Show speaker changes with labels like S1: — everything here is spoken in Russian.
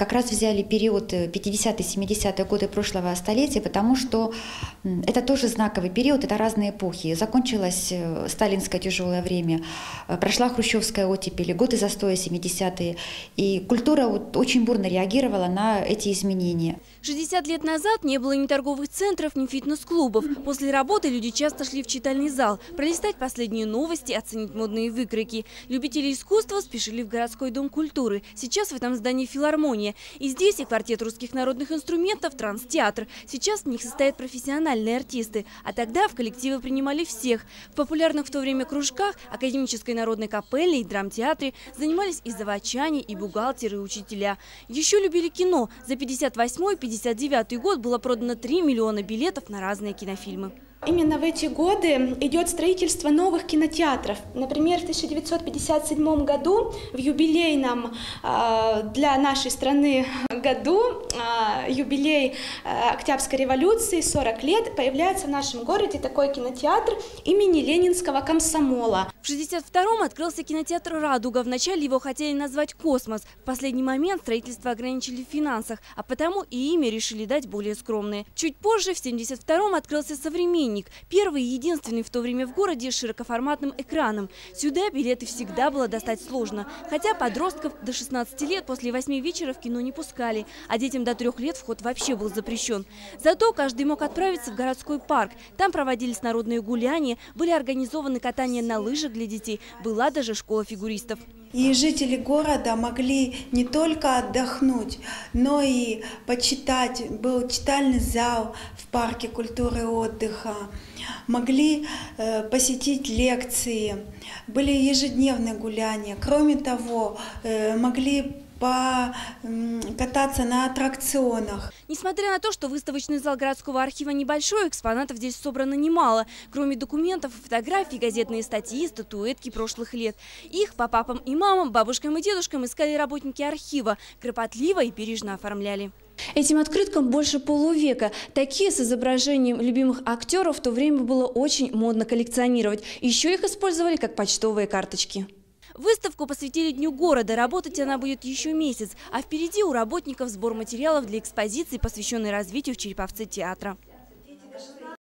S1: Как раз взяли период 50-70-е годы прошлого столетия, потому что это тоже знаковый период, это разные эпохи. Закончилось сталинское тяжелое время, прошла хрущевская оттепель, годы застоя 70-е, и культура очень бурно реагировала на эти изменения.
S2: 60 лет назад не было ни торговых центров, ни фитнес-клубов. После работы люди часто шли в читальный зал, пролистать последние новости, оценить модные выкройки. Любители искусства спешили в городской дом культуры. Сейчас в этом здании филармония. И здесь и квартет русских народных инструментов, транс-театр. Сейчас в них состоят профессиональные артисты. А тогда в коллективы принимали всех. В популярных в то время кружках, академической народной капелле и драмтеатре занимались и заводчане, и бухгалтеры, и учителя. Еще любили кино. За 58-59 год было продано 3 миллиона билетов на разные кинофильмы.
S3: Именно в эти годы идет строительство новых кинотеатров. Например, в 1957 году в юбилейном э, для нашей страны году, э, юбилей э, Октябрьской революции, 40 лет, появляется в нашем городе такой кинотеатр имени Ленинского комсомола.
S2: В 1962-м открылся кинотеатр «Радуга». Вначале его хотели назвать «Космос». В последний момент строительство ограничили в финансах, а потому и имя решили дать более скромное. Чуть позже, в 1972-м, открылся «Современник» «Современник». Первый и единственный в то время в городе с широкоформатным экраном. Сюда билеты всегда было достать сложно. Хотя подростков до 16 лет после 8 вечера в кино не пускали, а детям до 3 лет вход вообще был запрещен. Зато каждый мог отправиться в городской парк. Там проводились народные гуляния, были организованы катания на лыжах для детей, была даже школа фигуристов.
S4: И жители города могли не только отдохнуть, но и почитать. Был читальный зал в парке культуры и отдыха. Могли э, посетить лекции, были ежедневные гуляния. Кроме того, э, могли покататься на аттракционах.
S2: Несмотря на то, что выставочный зал городского архива небольшой, экспонатов здесь собрано немало. Кроме документов фотографий, газетные статьи, статуэтки прошлых лет. Их по папам и мамам, бабушкам и дедушкам искали работники архива. Кропотливо и бережно оформляли. Этим открыткам больше полувека. Такие с изображением любимых актеров в то время было очень модно коллекционировать. Еще их использовали как почтовые карточки. Выставку посвятили Дню города. Работать она будет еще месяц. А впереди у работников сбор материалов для экспозиции, посвященной развитию в Череповце театра.